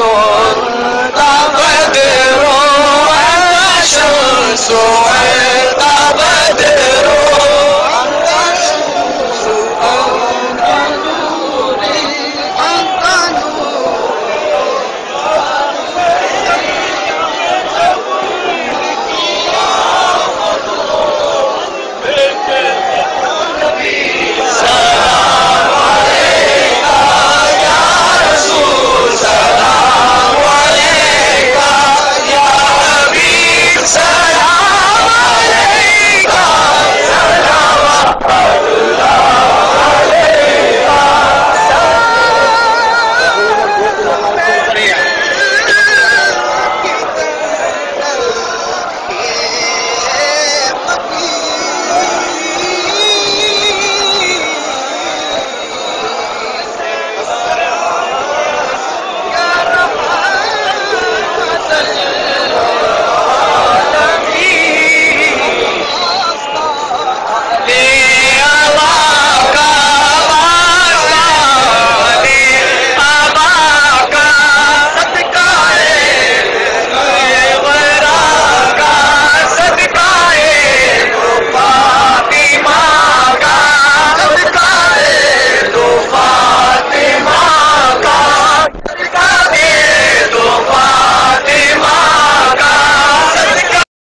corazón.